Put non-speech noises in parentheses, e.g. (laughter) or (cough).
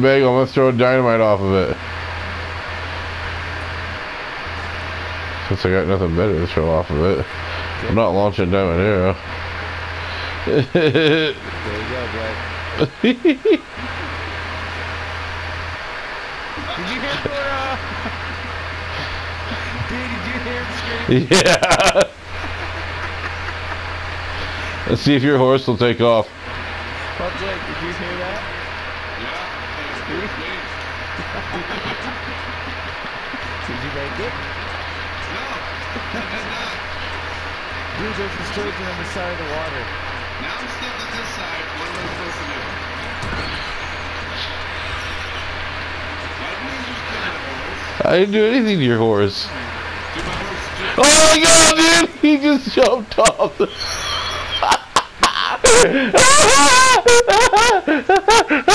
Bagel, let's throw dynamite off of it. Since I got nothing better to throw off of it. I'm not launching dynamite arrow. There you go, bro. Did you hear Cora? Uh, (laughs) Dude, did you hear him scream? yeah. Let's see if your horse will take off. Public, did you hear that? Did you make it? Dude, there's a sturgeon on the side of the water. Now I'm stuck on this side. What am I supposed to do? Why didn't you just kill my horse? I didn't do anything to your horse. Did my horse just... Oh my god, dude! (laughs) He just jumped off the... (laughs)